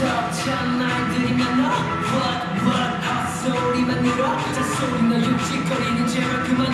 벅찬 날들이면 너 What what 헛소리만 늘어. 잔소리 너 육지거리는 제발 그만